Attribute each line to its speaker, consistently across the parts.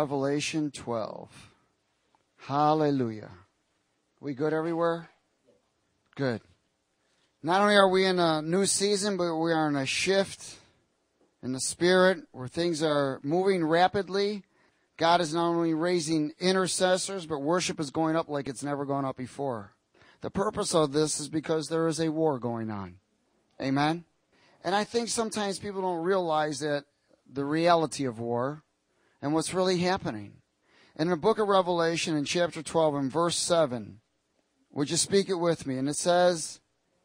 Speaker 1: Revelation 12. Hallelujah. We good everywhere? Good. Not only are we in a new season, but we are in a shift in the spirit where things are moving rapidly. God is not only raising intercessors, but worship is going up like it's never gone up before. The purpose of this is because there is a war going on. Amen? And I think sometimes people don't realize that the reality of war and what's really happening. In the book of Revelation, in chapter 12, and verse 7, would you speak it with me? And it says,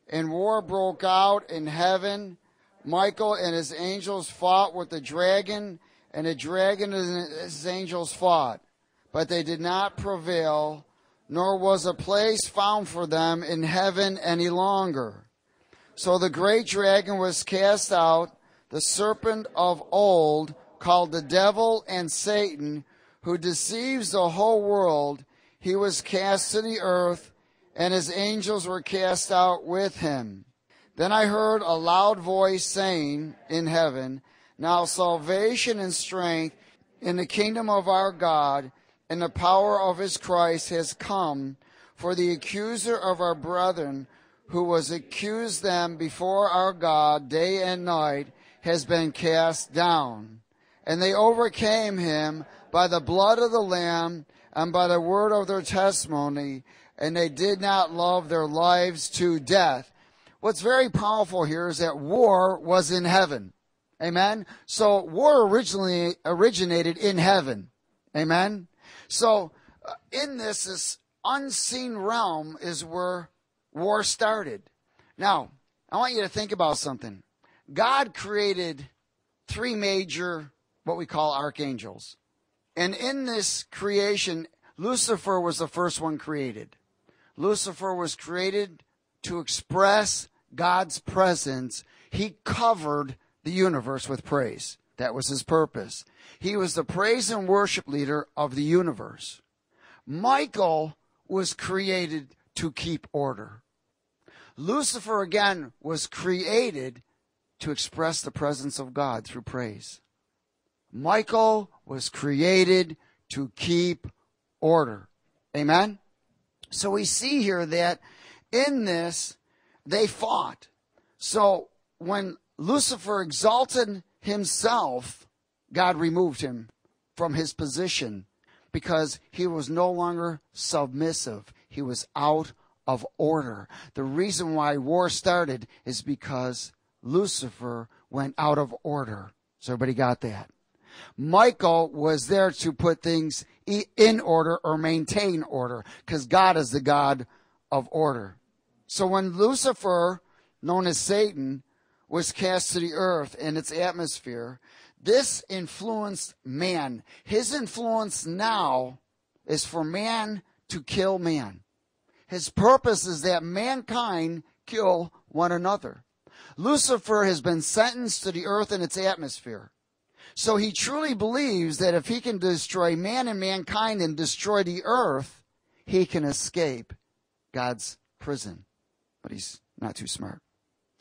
Speaker 1: And war broke out in heaven. Michael and his angels fought with the dragon, and the dragon and his angels fought. But they did not prevail, nor was a place found for them in heaven any longer. So the great dragon was cast out, the serpent of old, called the devil and Satan, who deceives the whole world. He was cast to the earth, and his angels were cast out with him. Then I heard a loud voice saying in heaven, Now salvation and strength in the kingdom of our God and the power of his Christ has come, for the accuser of our brethren, who was accused them before our God day and night, has been cast down. And they overcame him by the blood of the Lamb and by the word of their testimony, and they did not love their lives to death. What's very powerful here is that war was in heaven. Amen. So war originally originated in heaven. Amen. So uh, in this, this unseen realm is where war started. Now, I want you to think about something. God created three major, what we call archangels. And in this creation, Lucifer was the first one created. Lucifer was created to express God's presence, he covered the universe with praise. That was his purpose. He was the praise and worship leader of the universe. Michael was created to keep order. Lucifer again was created to express the presence of God through praise. Michael was created to keep order. Amen? So we see here that in this, they fought. So when Lucifer exalted himself, God removed him from his position because he was no longer submissive. He was out of order. The reason why war started is because Lucifer went out of order. So everybody got that. Michael was there to put things in order or maintain order because God is the God of order. So when Lucifer, known as Satan, was cast to the earth and its atmosphere, this influenced man. His influence now is for man to kill man. His purpose is that mankind kill one another. Lucifer has been sentenced to the earth and its atmosphere. So he truly believes that if he can destroy man and mankind and destroy the earth, he can escape God's prison but he's not too smart.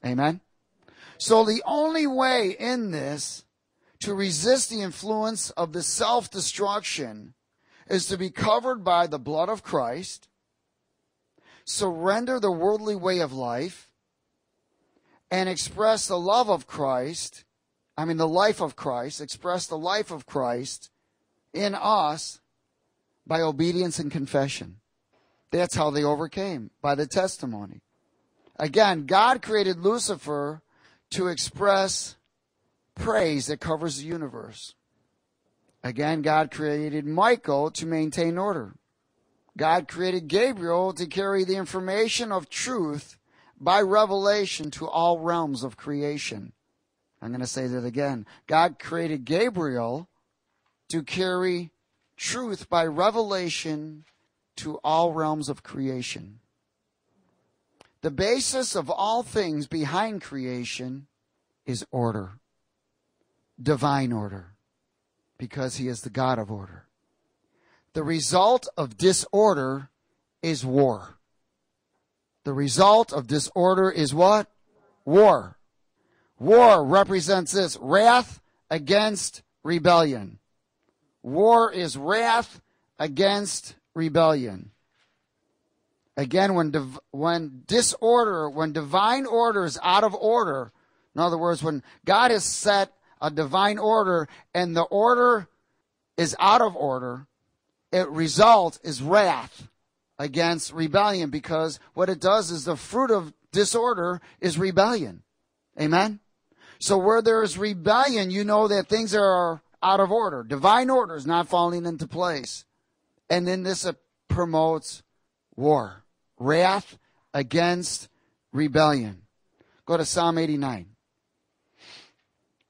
Speaker 1: Amen? So the only way in this to resist the influence of the self-destruction is to be covered by the blood of Christ, surrender the worldly way of life, and express the love of Christ, I mean the life of Christ, express the life of Christ in us by obedience and confession. That's how they overcame, by the testimony. Again, God created Lucifer to express praise that covers the universe. Again, God created Michael to maintain order. God created Gabriel to carry the information of truth by revelation to all realms of creation. I'm going to say that again. God created Gabriel to carry truth by revelation to all realms of creation. The basis of all things behind creation is order. Divine order. Because he is the God of order. The result of disorder is war. The result of disorder is what? War. War represents this wrath against rebellion. War is wrath against rebellion. Again, when, div- when disorder, when divine order is out of order, in other words, when God has set a divine order and the order is out of order, it result is wrath against rebellion because what it does is the fruit of disorder is rebellion. Amen? So where there is rebellion, you know that things are out of order. Divine order is not falling into place. And then this uh, promotes war. Wrath against rebellion. Go to Psalm 89.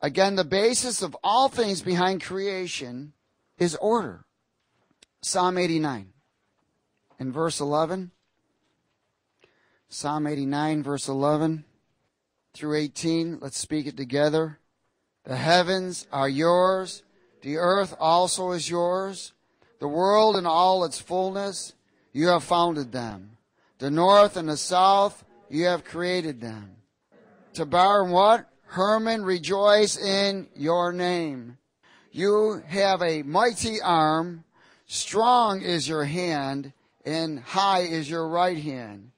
Speaker 1: Again, the basis of all things behind creation is order. Psalm 89 in verse 11. Psalm 89 verse 11 through 18. Let's speak it together. The heavens are yours. The earth also is yours. The world and all its fullness, you have founded them. The north and the south, you have created them. Tabor and what? Hermon rejoice in your name. You have a mighty arm. Strong is your hand and high is your right hand.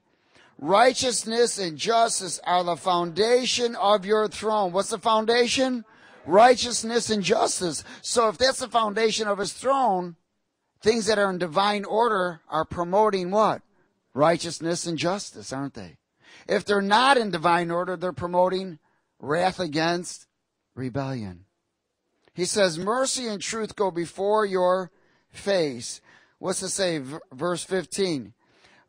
Speaker 1: Righteousness and justice are the foundation of your throne. What's the foundation? Righteousness and justice. So if that's the foundation of his throne, things that are in divine order are promoting what? Righteousness and justice, aren't they? If they're not in divine order, they're promoting wrath against rebellion. He says, mercy and truth go before your face. What's to say? V- verse 15.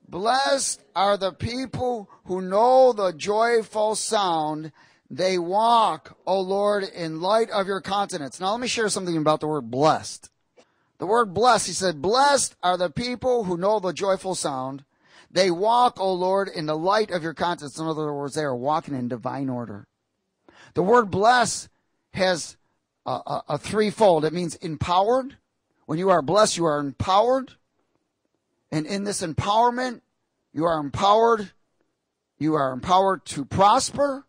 Speaker 1: Blessed are the people who know the joyful sound. They walk, O Lord, in light of your countenance. Now let me share something about the word blessed. The word blessed, he said, blessed are the people who know the joyful sound. They walk, O Lord, in the light of your countenance. In other words, they are walking in divine order. The word bless has a, a, a threefold. It means empowered. When you are blessed, you are empowered. And in this empowerment, you are empowered. You are empowered to prosper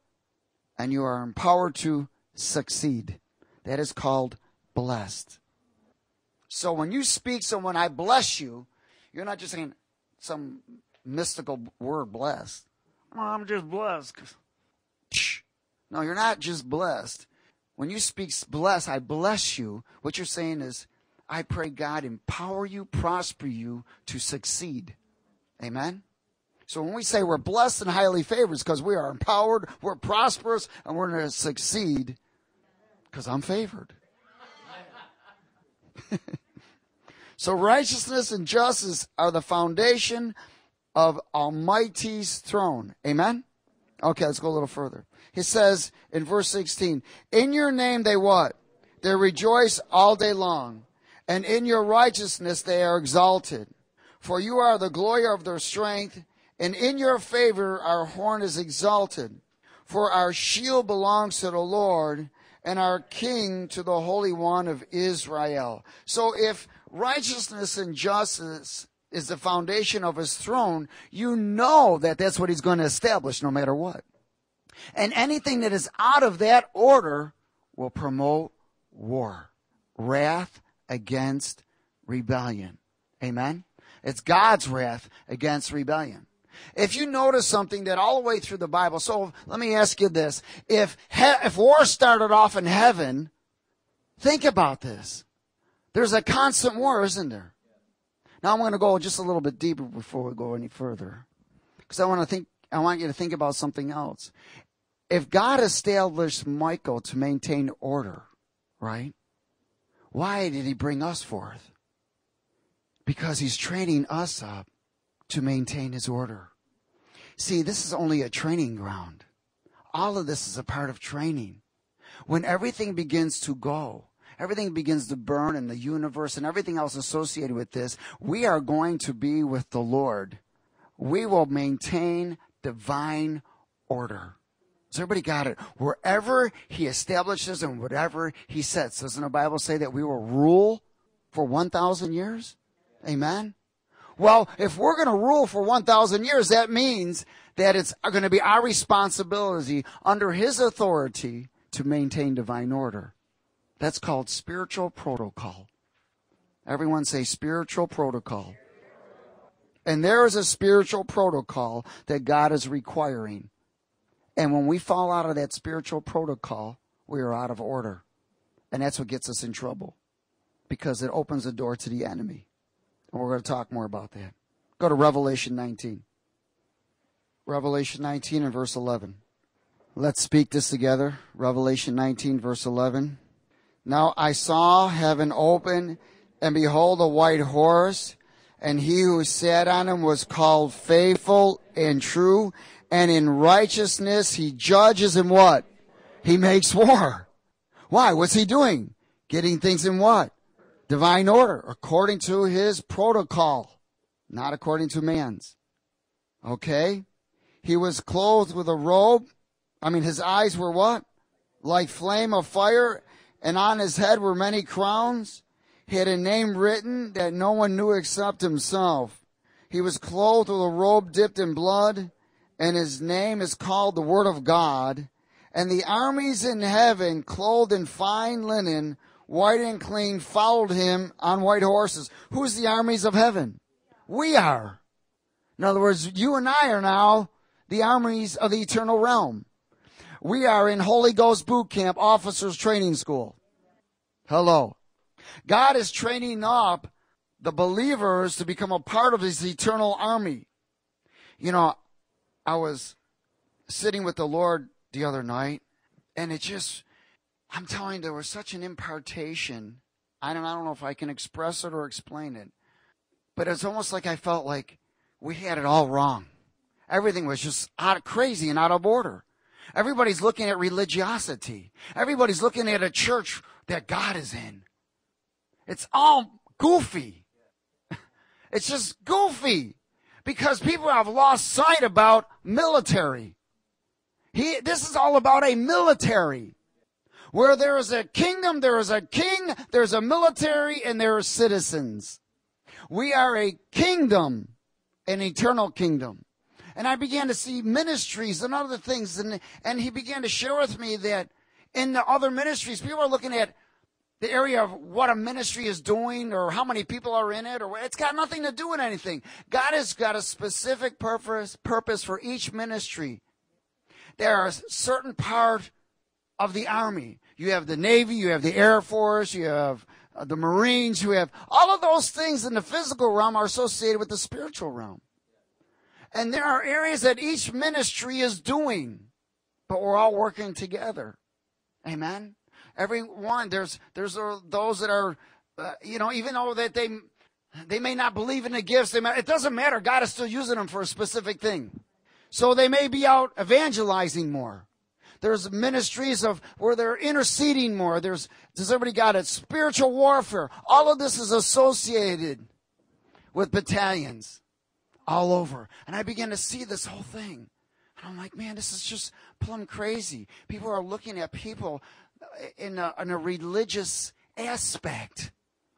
Speaker 1: and you are empowered to succeed. That is called blessed. So when you speak someone, I bless you, you're not just saying some mystical word blessed. Oh, I'm just blessed. No, you're not just blessed. When you speak bless, I bless you. What you're saying is, I pray God empower you, prosper you to succeed. Amen? So when we say we're blessed and highly favored, because we are empowered, we're prosperous, and we're going to succeed because I'm favored. so righteousness and justice are the foundation of Almighty's throne. Amen? Okay, let's go a little further. He says in verse 16, in your name they what? They rejoice all day long, and in your righteousness they are exalted. For you are the glory of their strength, and in your favor our horn is exalted. For our shield belongs to the Lord, and our king to the Holy One of Israel. So if righteousness and justice is the foundation of his throne, you know that that's what he's going to establish no matter what. And anything that is out of that order will promote war, wrath against rebellion. Amen? It's God's wrath against rebellion. If you notice something that all the way through the Bible, so let me ask you this. If, he, if war started off in heaven, think about this. There's a constant war, isn't there? Now I'm going to go just a little bit deeper before we go any further. Because I want to think, I want you to think about something else. If God established Michael to maintain order, right? Why did he bring us forth? Because he's training us up to maintain his order. See, this is only a training ground. All of this is a part of training. When everything begins to go, everything begins to burn in the universe and everything else associated with this, we are going to be with the Lord. We will maintain divine order. Has everybody got it? Wherever he establishes and whatever he sets. Doesn't the Bible say that we will rule for 1,000 years? Amen? Well, if we're going to rule for 1,000 years, that means that it's going to be our responsibility under his authority to maintain divine order. That's called spiritual protocol. Everyone say spiritual protocol. And there is a spiritual protocol that God is requiring. And when we fall out of that spiritual protocol, we are out of order. And that's what gets us in trouble because it opens the door to the enemy. And we're going to talk more about that. Go to Revelation 19. Revelation 19 and verse 11. Let's speak this together. Revelation 19, verse 11. Now I saw heaven open, and behold, a white horse, and he who sat on him was called faithful and true, and in righteousness he judges in what? He makes war. Why? What's he doing? Getting things in what? Divine order, according to his protocol, not according to man's. Okay? He was clothed with a robe. I mean, his eyes were what? Like flame of fire, and on his head were many crowns. He had a name written that no one knew except himself. He was clothed with a robe dipped in blood, and his name is called the Word of God. And the armies in heaven, clothed in fine linen, white and clean, followed him on white horses. Who's the armies of heaven? We are. In other words, you and I are now the armies of the eternal realm. We are in Holy Ghost boot camp, officers training school. Hello. God is training up the believers to become a part of his eternal army. You know, I was sitting with the Lord the other night and it just, I'm telling you, there was such an impartation. I don't, I don't know if I can express it or explain it, but it's almost like I felt like we had it all wrong. Everything was just out of crazy and out of order. Everybody's looking at religiosity. Everybody's looking at a church that God is in. It's all goofy. It's just goofy because people have lost sight about military. He, this is all about a military. Where there is a kingdom, there is a king, there's a military, and there are citizens. We are a kingdom, an eternal kingdom and I began to see ministries and other things. And, and he began to share with me that in the other ministries, people are looking at the area of what a ministry is doing or how many people are in it or it's got nothing to do with anything. God has got a specific purpose, purpose for each ministry. There are a certain part of the army. You have the Navy, you have the Air Force, you have uh, the Marines, you have all of those things in the physical realm are associated with the spiritual realm. And there are areas that each ministry is doing, but we're all working together. Amen. Everyone, there's there's those that are, uh, you know, even though that they they may not believe in the gifts, they may, it doesn't matter. God is still using them for a specific thing. So they may be out evangelizing more. There's ministries of where they're interceding more. There's does everybody got it? Spiritual warfare. All of this is associated with battalions all over. And I began to see this whole thing. And I'm like, man, this is just plumb crazy. People are looking at people in a, in a religious aspect.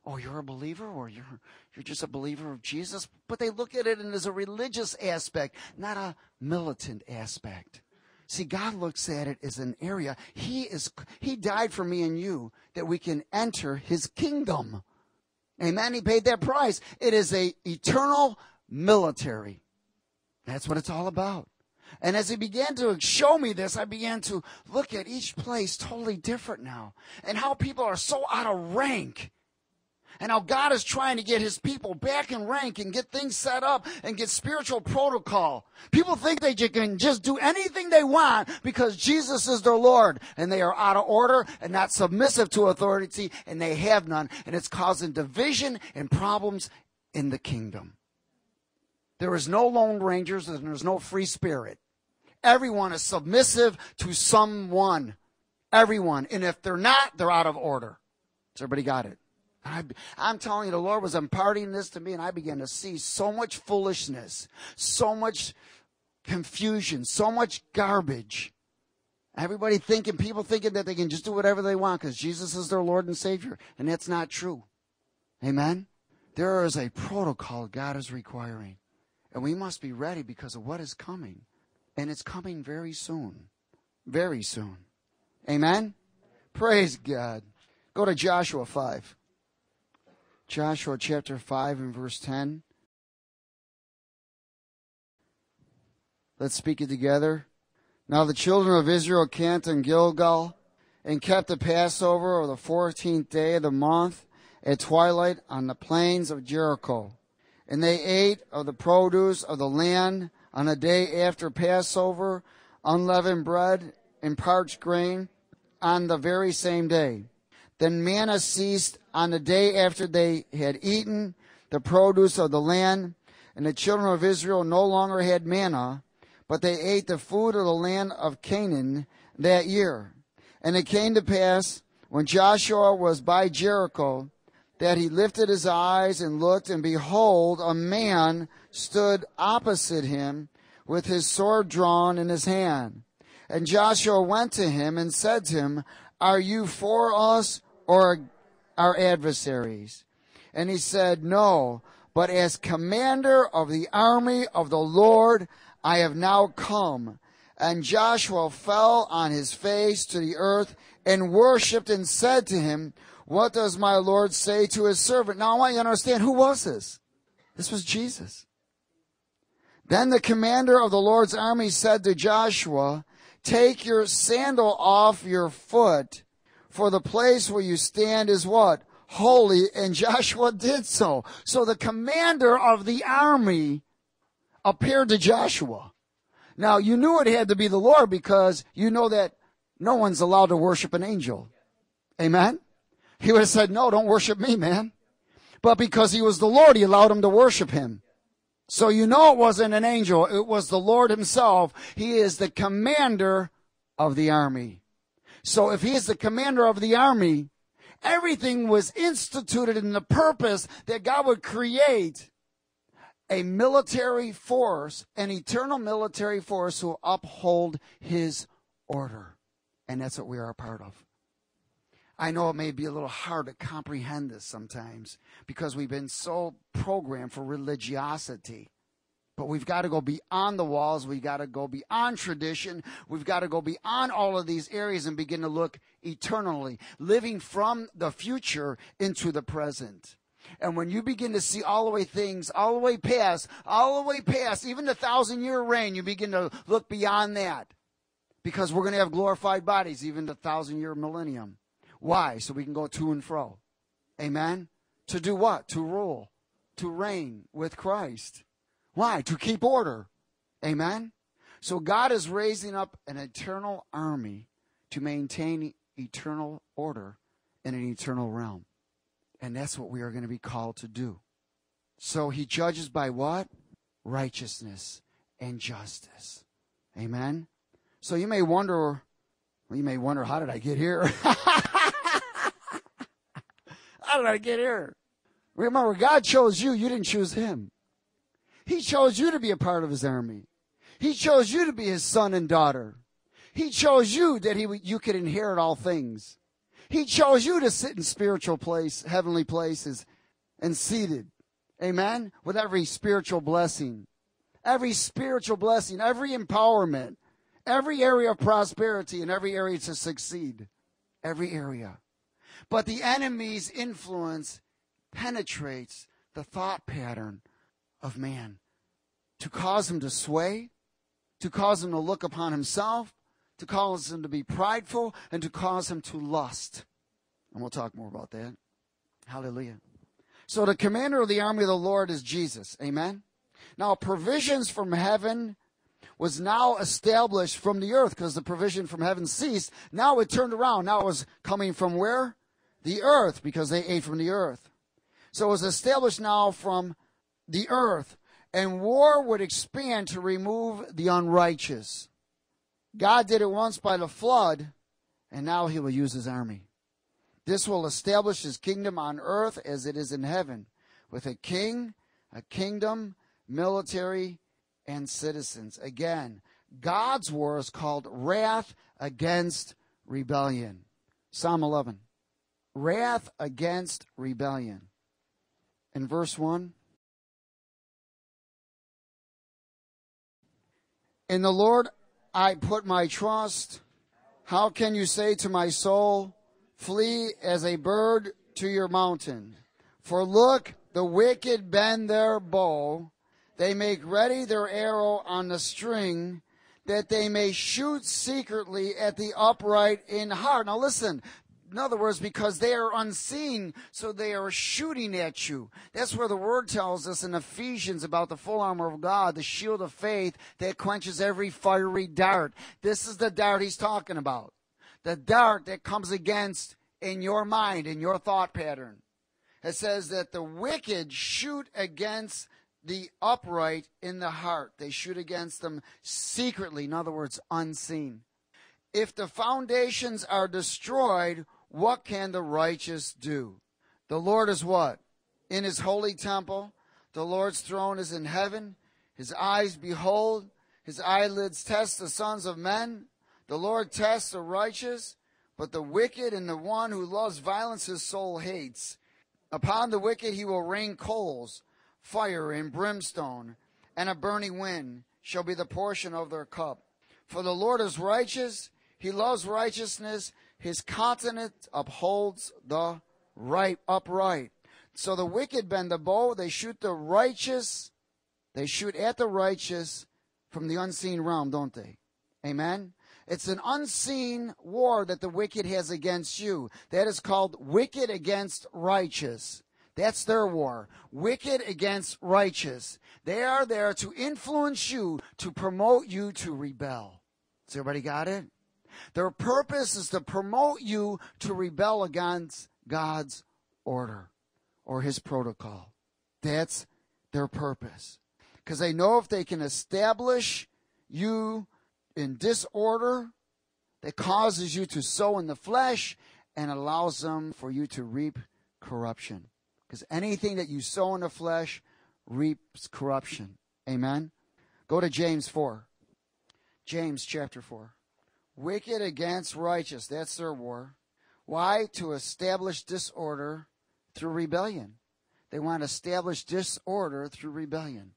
Speaker 1: Oh, you're a believer or you're, you're just a believer of Jesus? But they look at it as a religious aspect, not a militant aspect. See, God looks at it as an area. He is, He died for me and you that we can enter His kingdom. Amen. He paid that price. It is a eternal military. That's what it's all about. And as he began to show me this, I began to look at each place totally different now and how people are so out of rank and how God is trying to get his people back in rank and get things set up and get spiritual protocol. People think they can just do anything they want because Jesus is their Lord and they are out of order and not submissive to authority and they have none and it's causing division and problems in the kingdom. There is no Lone Rangers and there's no free spirit. Everyone is submissive to someone. Everyone. And if they're not, they're out of order. Has everybody got it? I, am telling you, the Lord was imparting this to me, and I began to see so much foolishness, so much confusion, so much garbage. Everybody thinking, people thinking that they can just do whatever they want because Jesus is their Lord and Savior. And that's not true. Amen? There is a protocol God is requiring. And we must be ready because of what is coming. And it's coming very soon. Very soon. Amen? Praise God. Go to Joshua 5. Joshua chapter 5 and verse 10. Let's speak it together. Now the children of Israel camped in Gilgal and kept the Passover of the fourteenth day of the month at twilight on the plains of Jericho. And they ate of the produce of the land on the day after Passover, unleavened bread and parched grain on the very same day. Then manna ceased on the day after they had eaten the produce of the land, and the children of Israel no longer had manna, but they ate the food of the land of Canaan that year. And it came to pass, when Joshua was by Jericho, that he lifted his eyes and looked, and behold, a man stood opposite him with his sword drawn in his hand. And Joshua went to him and said to him, Are you for us or our adversaries? And he said, No, but as commander of the army of the Lord, I have now come. And Joshua fell on his face to the earth and worshipped and said to him, What does my Lord say to his servant? Now I want you to understand who was this? This was Jesus. Then the commander of the Lord's army said to Joshua, Take your sandal off your foot, for the place where you stand is what? Holy. And Joshua did so. So the commander of the army appeared to Joshua. Now you knew it had to be the Lord because you know that no one's allowed to worship an angel. Amen? He would have said, no, don't worship me, man. But because he was the Lord, he allowed him to worship him. So you know it wasn't an angel. It was the Lord himself. He is the commander of the army. So if he is the commander of the army, everything was instituted in the purpose that God would create a military force, an eternal military force who uphold his order. And that's what we are a part of. I know it may be a little hard to comprehend this sometimes because we've been so programmed for religiosity. But we've got to go beyond the walls. We've got to go beyond tradition. We've got to go beyond all of these areas and begin to look eternally, living from the future into the present. And when you begin to see all the way things, all the way past, all the way past, even the thousand year reign, you begin to look beyond that. Because we're going to have glorified bodies, even the thousand year millennium. Why? So we can go to and fro. Amen? To do what? To rule, to reign with Christ. Why? To keep order. Amen? So God is raising up an eternal army to maintain eternal order in an eternal realm. And that's what we are going to be called to do. So he judges by what? Righteousness and justice. Amen? So you may wonder, well, you may wonder, how did I get here? how did I get here? Remember, God chose you. You didn't choose him. He chose you to be a part of his army. He chose you to be his son and daughter. He chose you that he, you could inherit all things. He chose you to sit in spiritual place, heavenly places, and seated. Amen? With every spiritual blessing. Every spiritual blessing, every empowerment, every area of prosperity, and every area to succeed. Every area. But the enemy's influence penetrates the thought pattern of man to cause him to sway, to cause him to look upon himself, to cause him to be prideful, and to cause him to lust. And we'll talk more about that. Hallelujah. So the commander of the army of the Lord is Jesus. Amen. Now provisions from heaven was now established from the earth because the provision from heaven ceased. Now it turned around. Now it was coming from where? The earth because they ate from the earth. So it was established now from the earth and war would expand to remove the unrighteous. God did it once by the flood, and now he will use his army. This will establish his kingdom on earth as it is in heaven, with a king, a kingdom, military, and citizens. Again, God's war is called wrath against rebellion. Psalm 11. Wrath against rebellion. In verse 1, In the Lord I put my trust. How can you say to my soul, Flee as a bird to your mountain? For look, the wicked bend their bow. They make ready their arrow on the string that they may shoot secretly at the upright in heart. Now listen, in other words, because they are unseen, so they are shooting at you. That's where the word tells us in Ephesians about the full armor of God, the shield of faith that quenches every fiery dart. This is the dart he's talking about. The dart that comes against in your mind, in your thought pattern. It says that the wicked shoot against the upright in the heart. They shoot against them secretly, in other words, unseen. If the foundations are destroyed, what can the righteous do? The Lord is what? In his holy temple. The Lord's throne is in heaven. His eyes behold, his eyelids test the sons of men. The Lord tests the righteous, but the wicked and the one who loves violence his soul hates. Upon the wicked he will rain coals, fire and brimstone, and a burning wind shall be the portion of their cup. For the Lord is righteous, he loves righteousness, his countenance upholds the right upright. So the wicked bend the bow, they shoot the righteous, they shoot at the righteous from the unseen realm, don't they? Amen. It's an unseen war that the wicked has against you. That is called wicked against righteous. That's their war. Wicked against righteous. They are there to influence you, to promote you to rebel. Has everybody got it? Their purpose is to promote you to rebel against God's order or his protocol. That's their purpose. Because they know if they can establish you in disorder that causes you to sow in the flesh and allows them for you to reap corruption. Because anything that you sow in the flesh reaps corruption. Amen. Go to James 4. James chapter 4. Wicked against righteous. That's their war. Why? To establish disorder through rebellion. They want to establish disorder through rebellion.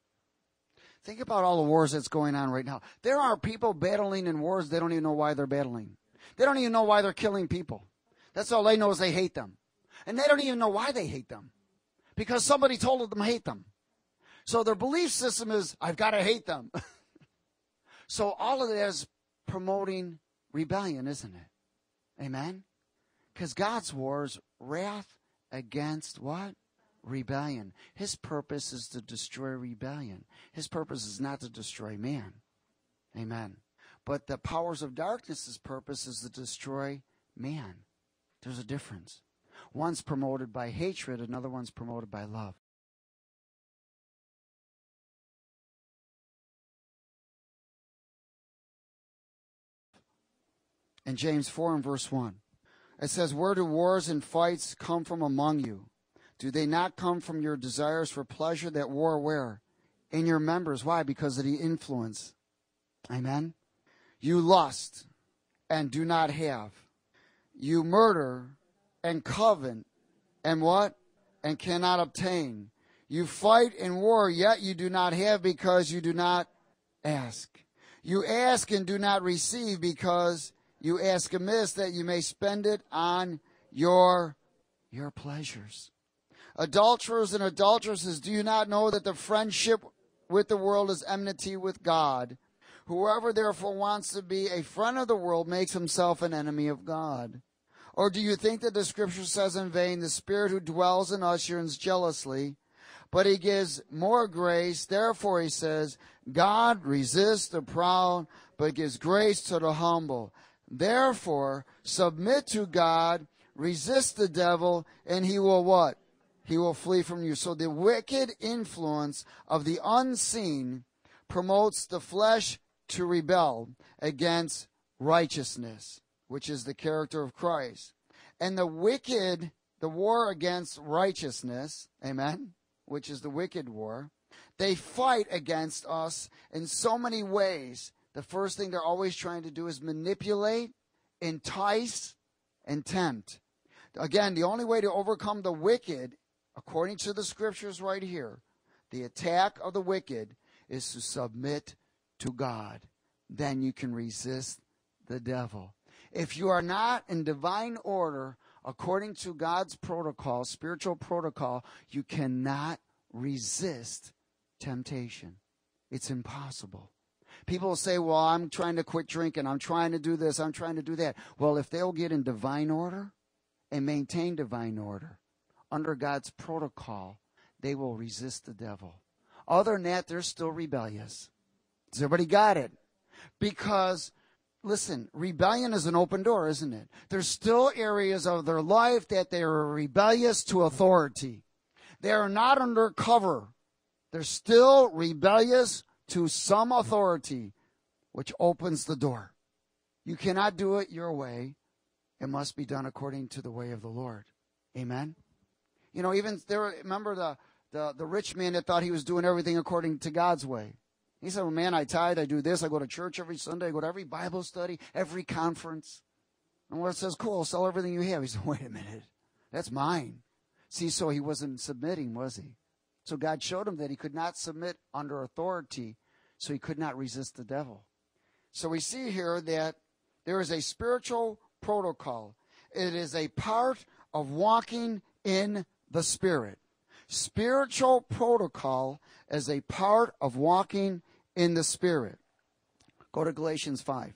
Speaker 1: Think about all the wars that's going on right now. There are people battling in wars, they don't even know why they're battling. They don't even know why they're killing people. That's all they know is they hate them. And they don't even know why they hate them. Because somebody told them to hate them. So their belief system is, I've got to hate them. so all of that is promoting rebellion, isn't it? Amen? Because God's war is wrath against what? rebellion. His purpose is to destroy rebellion. His purpose is not to destroy man. Amen. But the powers of darkness's purpose is to destroy man. There's a difference. One's promoted by hatred, another one's promoted by love. In James 4 and verse 1, it says, Where do wars and fights come from among you? Do they not come from your desires for pleasure that war where? In your members. Why? Because of the influence. Amen. You lust and do not have. You murder and covet and what? And cannot obtain. You fight in war, yet you do not have because you do not ask. You ask and do not receive because you ask amiss that you may spend it on your, your pleasures. Adulterers and adulteresses, do you not know that the friendship with the world is enmity with God? Whoever therefore wants to be a friend of the world makes himself an enemy of God. Or do you think that the scripture says in vain, the spirit who dwells in us yearns jealously, but he gives more grace. Therefore he says, God resists the proud, but gives grace to the humble. Therefore, submit to God, resist the devil, and he will what? he will flee from you. So the wicked influence of the unseen promotes the flesh to rebel against righteousness, which is the character of Christ. And the wicked, the war against righteousness, amen, which is the wicked war, they fight against us in so many ways. The first thing they're always trying to do is manipulate, entice, and tempt. Again, the only way to overcome the wicked according to the scriptures right here, the attack of the wicked is to submit to God. Then you can resist the devil. If you are not in divine order according to God's protocol, spiritual protocol, you cannot resist temptation. It's impossible. People say, well, I'm trying to quit drinking. I'm trying to do this. I'm trying to do that. Well, if they'll get in divine order and maintain divine order under God's protocol, they will resist the devil. Other than that, they're still rebellious. Has everybody got it? Because, listen, rebellion is an open door, isn't it? There's still areas of their life that they are rebellious to authority. They are not under cover. They're still rebellious to some authority, which opens the door. You cannot do it your way. It must be done according to the way of the Lord. Amen. You know, even there, remember the, the, the rich man that thought he was doing everything according to God's way. He said, well, man, I tithe, I do this, I go to church every Sunday, I go to every Bible study, every conference. And Lord says, cool, sell everything you have. He said, wait a minute. That's mine. See, so he wasn't submitting, was he? So God showed him that he could not submit under authority, so he could not resist the devil. So we see here that there is a spiritual protocol. It is a part of walking in the Spirit. Spiritual protocol as a part of walking in the Spirit. Go to Galatians 5.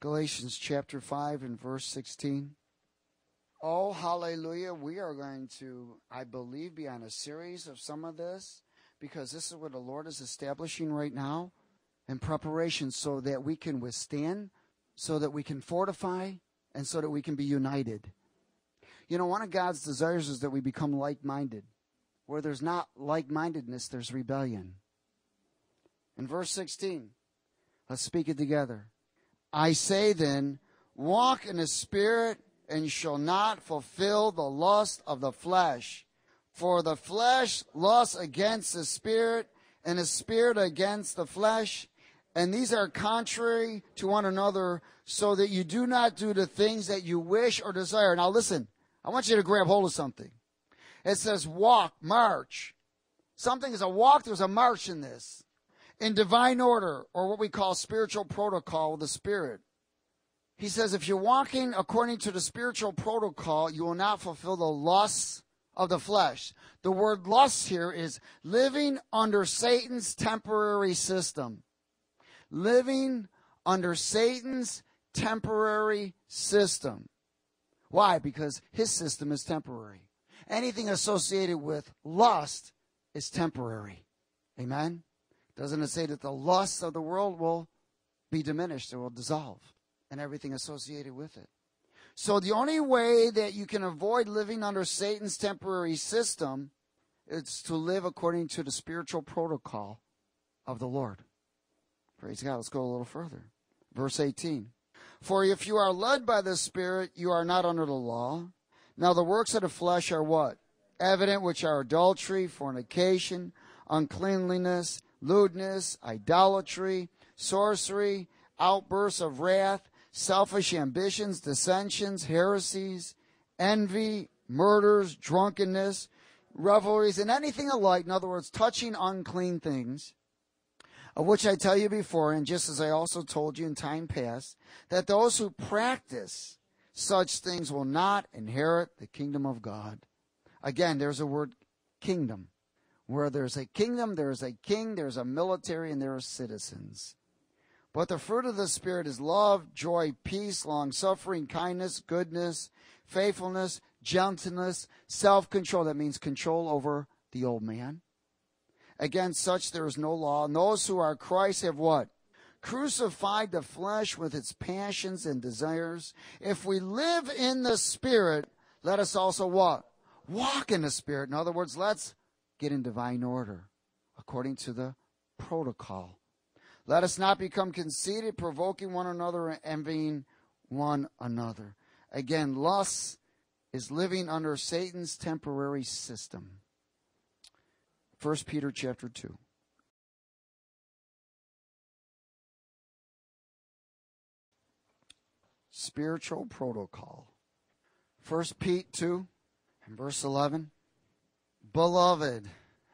Speaker 1: Galatians chapter 5 and verse 16. Oh, hallelujah. We are going to, I believe, be on a series of some of this because this is what the Lord is establishing right now in preparation so that we can withstand, so that we can fortify, and so that we can be united. You know, one of God's desires is that we become like minded. Where there's not like mindedness, there's rebellion. In verse 16, let's speak it together. I say then, walk in the Spirit, and shall not fulfill the lust of the flesh. For the flesh lusts against the Spirit, and the Spirit against the flesh. And these are contrary to one another, so that you do not do the things that you wish or desire. Now listen, I want you to grab hold of something. It says walk, march. Something is a walk, there's a march in this in divine order, or what we call spiritual protocol with the Spirit. He says, if you're walking according to the spiritual protocol, you will not fulfill the lusts of the flesh. The word lust here is living under Satan's temporary system. Living under Satan's temporary system. Why? Because his system is temporary. Anything associated with lust is temporary. Amen? Doesn't it say that the lusts of the world will be diminished or will dissolve and everything associated with it? So the only way that you can avoid living under Satan's temporary system is to live according to the spiritual protocol of the Lord. Praise God. Let's go a little further. Verse 18. For if you are led by the Spirit, you are not under the law. Now the works of the flesh are what? Evident, which are adultery, fornication, uncleanliness, lewdness, idolatry, sorcery, outbursts of wrath, selfish ambitions, dissensions, heresies, envy, murders, drunkenness, revelries, and anything alike. In other words, touching unclean things, of which I tell you before, and just as I also told you in time past, that those who practice such things will not inherit the kingdom of God. Again, there's a word kingdom. Where there's a kingdom, there's a king, there's a military, and there are citizens. But the fruit of the Spirit is love, joy, peace, long suffering, kindness, goodness, faithfulness, gentleness, self control. That means control over the old man. Against such there is no law. And those who are Christ have what? Crucified the flesh with its passions and desires. If we live in the Spirit, let us also what? Walk in the Spirit. In other words, let's get in divine order according to the protocol. Let us not become conceited, provoking one another and envying one another. Again, lust is living under Satan's temporary system. 1 Peter chapter 2. Spiritual protocol. 1 Pete 2 and verse 11. Beloved,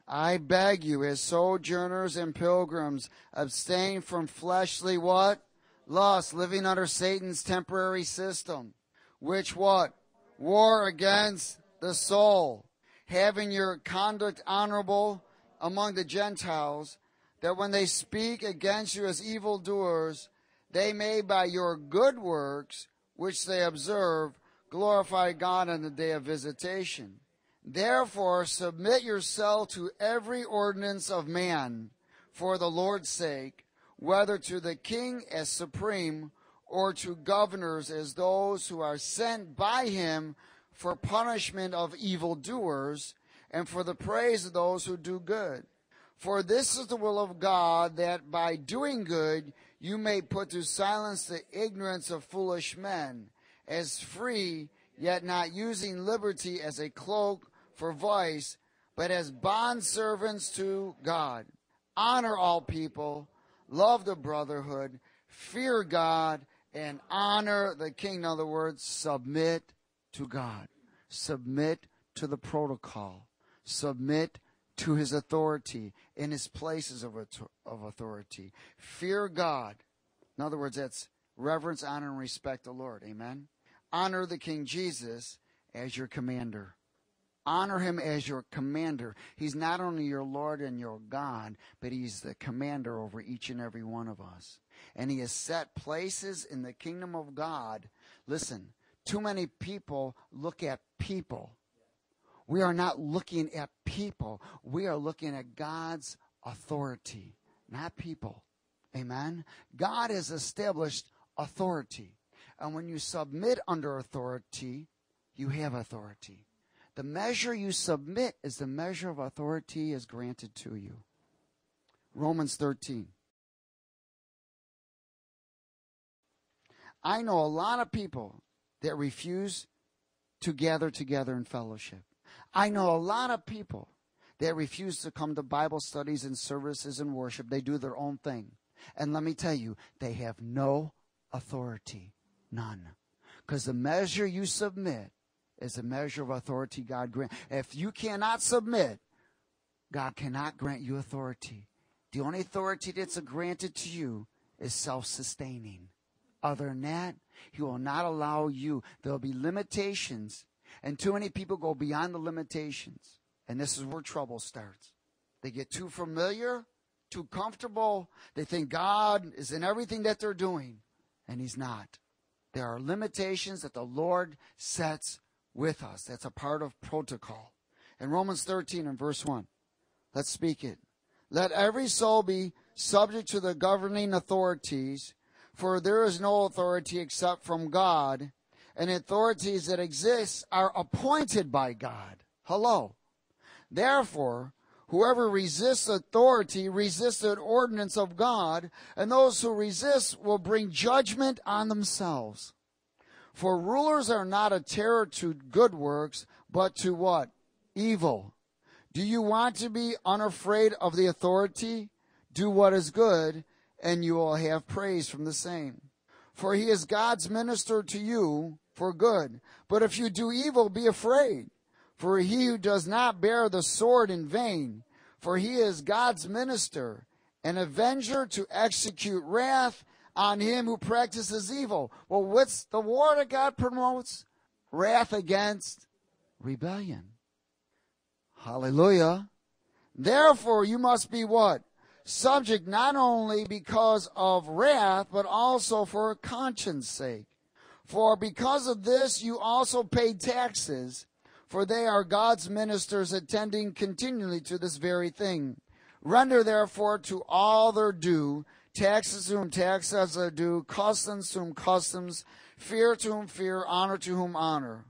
Speaker 1: I beg you, as sojourners and pilgrims, abstain from fleshly what? Lust, living under Satan's temporary system, which what? war against the soul, having your conduct honorable among the Gentiles, that when they speak against you as evildoers, they may by your good works, which they observe, glorify God on the day of visitation. Therefore, submit yourself to every ordinance of man for the Lord's sake, whether to the king as supreme or to governors as those who are sent by him for punishment of evildoers and for the praise of those who do good. For this is the will of God that by doing good you may put to silence the ignorance of foolish men, as free, yet not using liberty as a cloak for vice, but as bondservants to God. Honor all people, love the brotherhood, fear God, and honor the king. In other words, submit to God. Submit to the protocol. Submit to his authority in his places of, of authority. Fear God. In other words, that's reverence, honor, and respect the Lord. Amen. Honor the King Jesus as your commander. Honor him as your commander. He's not only your Lord and your God, but he's the commander over each and every one of us. And he has set places in the kingdom of God. Listen, too many people look at people. We are not looking at people. We are looking at God's authority, not people. Amen. God has established authority. And when you submit under authority, you have authority. The measure you submit is the measure of authority is granted to you. Romans 13. I know a lot of people that refuse to gather together in fellowship. I know a lot of people that refuse to come to Bible studies and services and worship. They do their own thing. And let me tell you, they have no authority. None. Because the measure you submit is a measure of authority God grants. If you cannot submit, God cannot grant you authority. The only authority that's granted to you is self sustaining. Other than that, He will not allow you. There'll be limitations, and too many people go beyond the limitations. And this is where trouble starts. They get too familiar, too comfortable. They think God is in everything that they're doing, and He's not. There are limitations that the Lord sets with us. That's a part of protocol. In Romans 13 and verse 1, let's speak it. Let every soul be subject to the governing authorities, for there is no authority except from God, and authorities that exist are appointed by God. Hello. Therefore, whoever resists authority resists the ordinance of God, and those who resist will bring judgment on themselves. For rulers are not a terror to good works, but to what? Evil. Do you want to be unafraid of the authority? Do what is good, and you will have praise from the same. For he is God's minister to you for good. But if you do evil, be afraid. For he who does not bear the sword in vain, for he is God's minister, an avenger to execute wrath on him who practices evil. Well, what's the war that God promotes? Wrath against rebellion. Hallelujah. Therefore, you must be what? Subject not only because of wrath, but also for conscience sake. For because of this, you also pay taxes, for they are God's ministers attending continually to this very thing. Render therefore to all their due, taxes to whom taxes are due, customs to whom customs, fear to whom fear, honor to whom honor.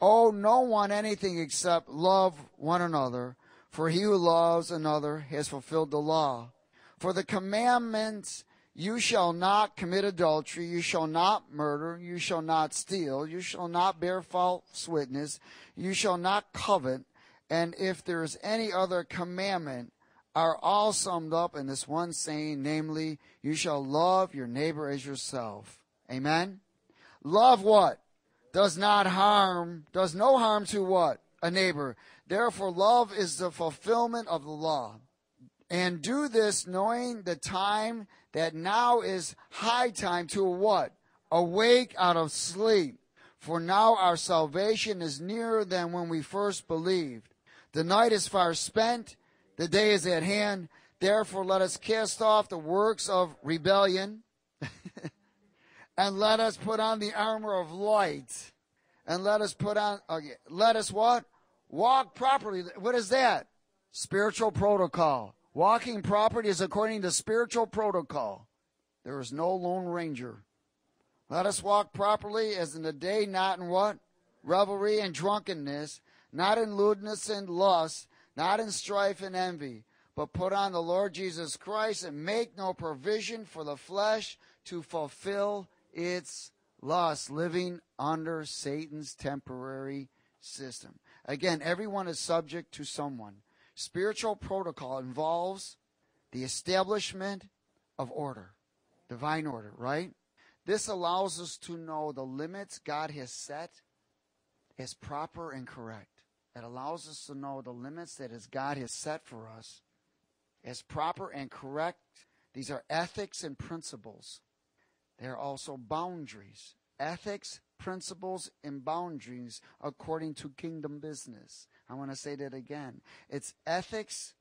Speaker 1: Owe no one anything except love one another, for he who loves another has fulfilled the law. For the commandments, you shall not commit adultery, you shall not murder, you shall not steal, you shall not bear false witness, you shall not covet, and if there is any other commandment, are all summed up in this one saying, namely, you shall love your neighbor as yourself. Amen? Love what? Does not harm, does no harm to what? A neighbor. Therefore, love is the fulfillment of the law. And do this knowing the time that now is high time to what? Awake out of sleep. For now our salvation is nearer than when we first believed. The night is far spent, the day is at hand. Therefore let us cast off the works of rebellion and let us put on the armor of light and let us put on, okay, let us what? Walk properly. What is that? Spiritual protocol. Walking properly is according to spiritual protocol. There is no lone ranger. Let us walk properly as in the day, not in what? Revelry and drunkenness, not in lewdness and lust, not in strife and envy, but put on the Lord Jesus Christ and make no provision for the flesh to fulfill its lust, living under Satan's temporary system. Again, everyone is subject to someone. Spiritual protocol involves the establishment of order, divine order, right? This allows us to know the limits God has set as proper and correct. It allows us to know the limits that as God has set for us as proper and correct. These are ethics and principles. They are also boundaries. Ethics, principles, and boundaries according to kingdom business. I want to say that again. It's ethics,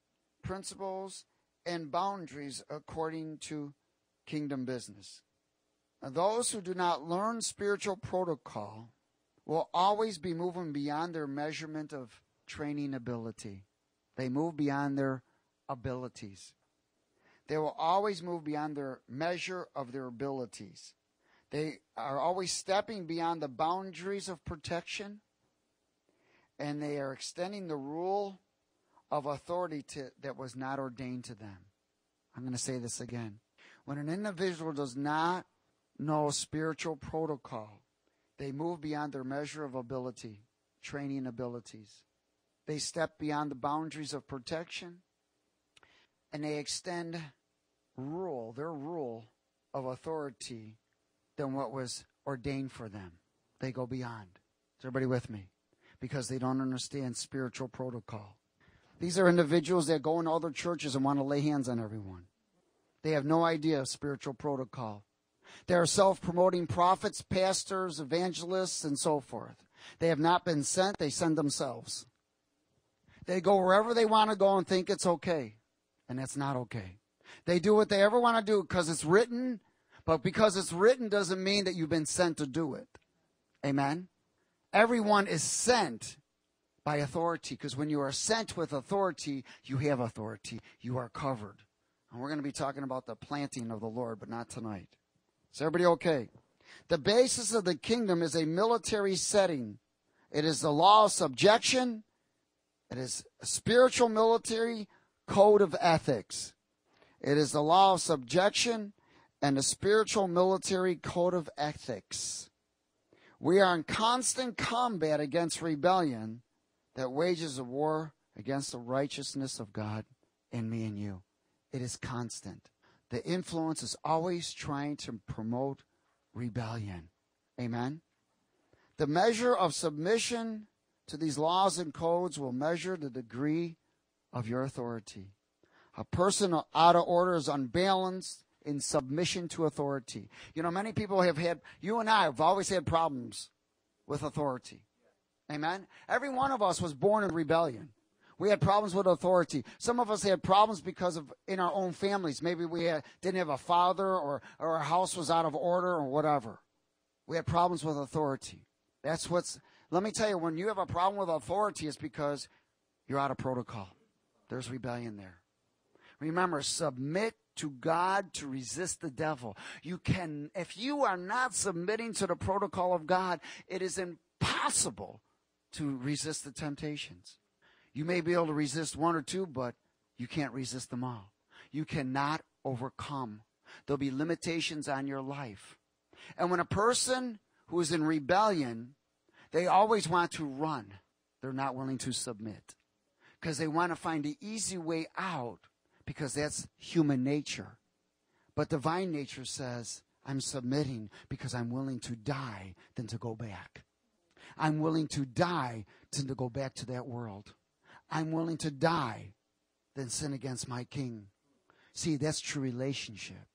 Speaker 1: principles, and boundaries according to kingdom business. Those who do not learn spiritual protocol will always be moving beyond their measurement of training ability. They move beyond their abilities. They will always move beyond their measure of their abilities. They are always stepping beyond the boundaries of protection and they are extending the rule of authority to, that was not ordained to them. I'm going to say this again. When an individual does not know spiritual protocol, they move beyond their measure of ability, training abilities. They step beyond the boundaries of protection and they extend rule, their rule of authority than what was ordained for them. They go beyond. Is everybody with me? Because they don't understand spiritual protocol. These are individuals that go in other churches and want to lay hands on everyone. They have no idea of spiritual protocol. They are self promoting prophets, pastors, evangelists, and so forth. They have not been sent, they send themselves. They go wherever they want to go and think it's okay. And that's not okay. They do what they ever want to do because it's written but because it's written doesn't mean that you've been sent to do it. Amen. Everyone is sent by authority because when you are sent with authority, you have authority. You are covered. And we're going to be talking about the planting of the Lord, but not tonight. Is everybody okay? The basis of the kingdom is a military setting. It is the law of subjection. It is a spiritual military code of ethics. It is the law of subjection and a spiritual military code of ethics. We are in constant combat against rebellion that wages a war against the righteousness of God in me and you. It is constant. The influence is always trying to promote rebellion. Amen. The measure of submission to these laws and codes will measure the degree of your authority. A person out of order is unbalanced in submission to authority. You know, many people have had, you and I have always had problems with authority. Amen? Every one of us was born in rebellion. We had problems with authority. Some of us had problems because of in our own families. Maybe we had, didn't have a father or, or our house was out of order or whatever. We had problems with authority. That's what's, let me tell you, when you have a problem with authority, it's because you're out of protocol. There's rebellion there. Remember, submit to God to resist the devil. You can, if you are not submitting to the protocol of God, it is impossible to resist the temptations. You may be able to resist one or two, but you can't resist them all. You cannot overcome. There'll be limitations on your life. And when a person who is in rebellion, they always want to run. They're not willing to submit because they want to find the easy way out because that's human nature. But divine nature says, I'm submitting because I'm willing to die than to go back. I'm willing to die than to go back to that world. I'm willing to die than sin against my king. See, that's true relationship.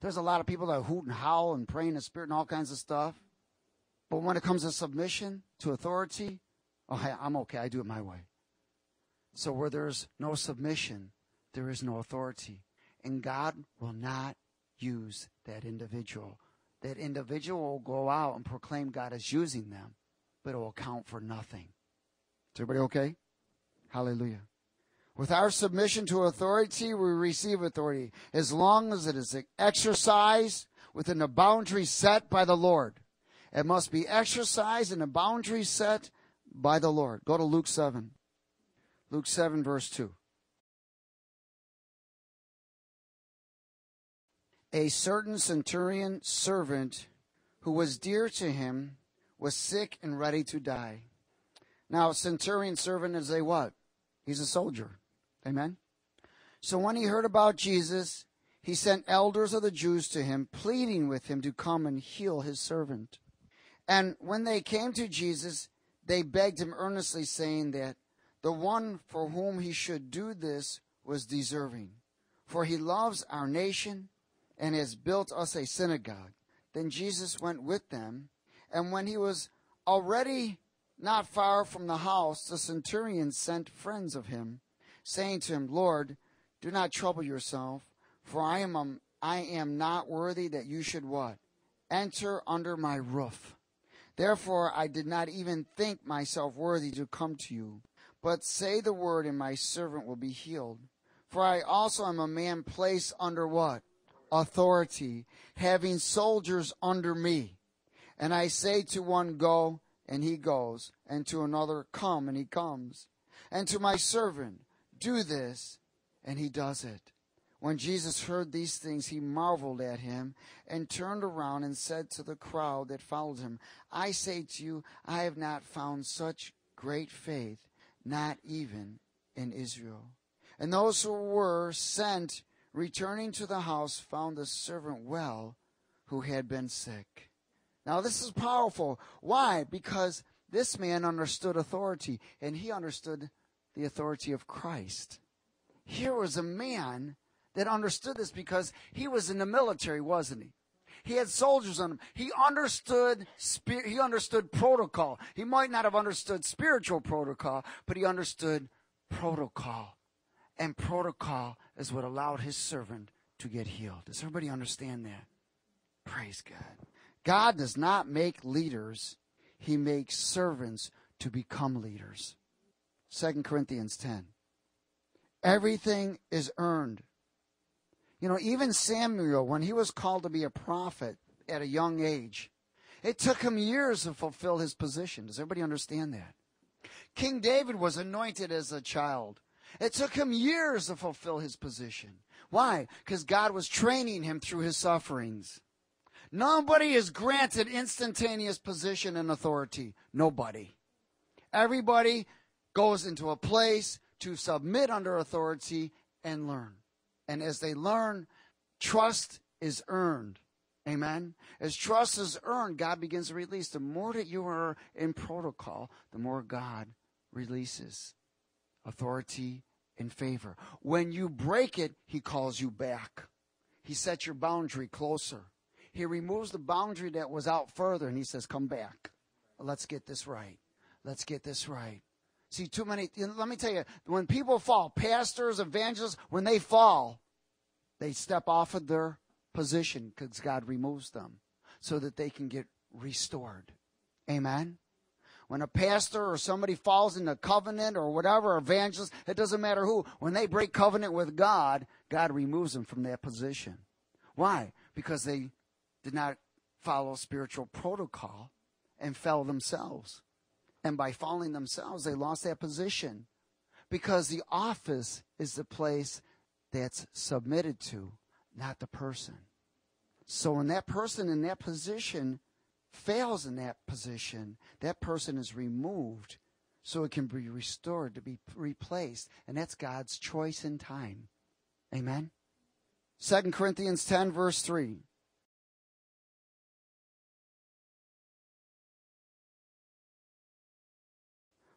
Speaker 1: There's a lot of people that hoot and howl and pray in the spirit and all kinds of stuff. But when it comes to submission to authority, oh, I'm okay. I do it my way. So where there's no submission, there is no authority. And God will not use that individual. That individual will go out and proclaim God is using them, but it will count for nothing. Is everybody okay? Hallelujah. With our submission to authority, we receive authority as long as it is exercised within the boundaries set by the Lord. It must be exercised in the boundaries set by the Lord. Go to Luke 7. Luke 7, verse 2. A certain centurion servant who was dear to him was sick and ready to die. Now, centurion servant is a what? He's a soldier. Amen. So when he heard about Jesus, he sent elders of the Jews to him, pleading with him to come and heal his servant. And when they came to Jesus, they begged him earnestly, saying that the one for whom he should do this was deserving, for he loves our nation and has built us a synagogue. Then Jesus went with them, and when he was already not far from the house, the centurion sent friends of him, saying to him, Lord, do not trouble yourself, for I am, um, I am not worthy that you should what? Enter under my roof. Therefore, I did not even think myself worthy to come to you. But say the word, and my servant will be healed. For I also am a man placed under what? authority, having soldiers under me. And I say to one, Go, and he goes, and to another, Come, and he comes. And to my servant, Do this, and he does it. When Jesus heard these things, he marveled at him and turned around and said to the crowd that followed him, I say to you, I have not found such great faith, not even in Israel. And those who were sent returning to the house, found the servant well who had been sick. Now, this is powerful. Why? Because this man understood authority, and he understood the authority of Christ. Here was a man that understood this because he was in the military, wasn't he? He had soldiers on him. He understood he understood protocol. He might not have understood spiritual protocol, but he understood protocol and protocol is what allowed his servant to get healed. Does everybody understand that? Praise God. God does not make leaders, he makes servants to become leaders. 2 Corinthians 10. Everything is earned. You know, even Samuel, when he was called to be a prophet at a young age, it took him years to fulfill his position. Does everybody understand that? King David was anointed as a child. It took him years to fulfill his position. Why? Because God was training him through his sufferings. Nobody is granted instantaneous position and authority. Nobody. Everybody goes into a place to submit under authority and learn. And as they learn, trust is earned. Amen. As trust is earned, God begins to release. The more that you are in protocol, the more God releases authority, and favor. When you break it, he calls you back. He sets your boundary closer. He removes the boundary that was out further and he says, Come back. Let's get this right. Let's get this right. See, too many, let me tell you, when people fall, pastors, evangelists, when they fall, they step off of their position because God removes them so that they can get restored. Amen? When a pastor or somebody falls into covenant or whatever, evangelist, it doesn't matter who, when they break covenant with God, God removes them from that position. Why? Because they did not follow spiritual protocol and fell themselves. And by falling themselves, they lost that position. Because the office is the place that's submitted to, not the person. So when that person in that position fails in that position, that person is removed so it can be restored, to be replaced. And that's God's choice in time. Amen? 2 Corinthians 10, verse 3.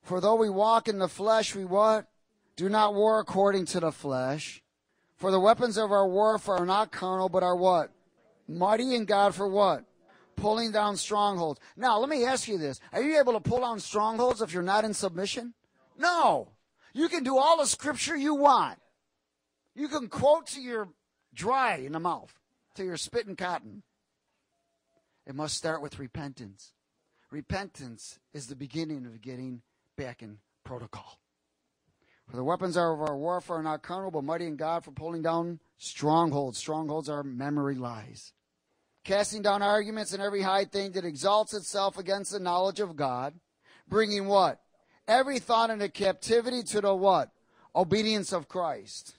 Speaker 1: For though we walk in the flesh, we what? Do not war according to the flesh. For the weapons of our warfare are not carnal, but are what? Mighty in God for what? Pulling down strongholds. Now, let me ask you this. Are you able to pull down strongholds if you're not in submission? No. You can do all the scripture you want. You can quote to your dry in the mouth, to you're spitting cotton. It must start with repentance. Repentance is the beginning of getting back in protocol. For the weapons of our warfare are not carnal, but mighty in God for pulling down strongholds. Strongholds are memory lies. Casting down arguments and every high thing that exalts itself against the knowledge of God. Bringing what? Every thought into captivity to the what? Obedience of Christ.